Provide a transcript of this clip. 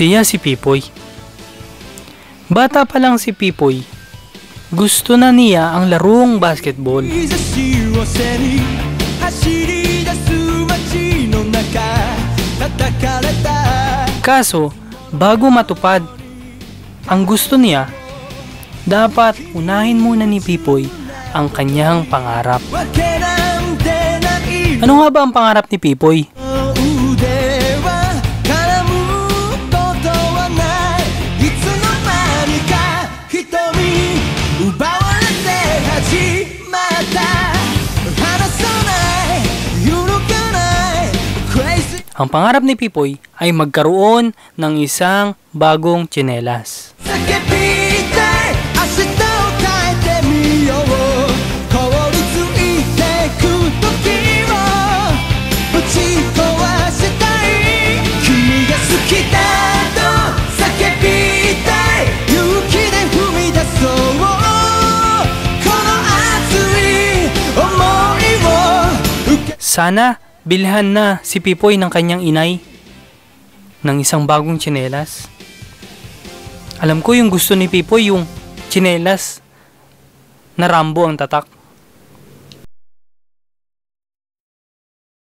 siya si Pipoy. Bata pa lang si Pipoy, gusto na niya ang larong basketball. Kaso, bago matupad ang gusto niya, dapat unahin muna ni Pipoy ang kanyang pangarap. Ano nga ba ang pangarap ni Pipoy? Ang pangarap ni Pipoy ay magkaroon ng isang bagong tsinelas. Sana bilhan na si Pipoy ng kanyang inay ng isang bagong tsinelas. Alam ko yung gusto ni Pipoy yung tsinelas na Rambo ang tatak.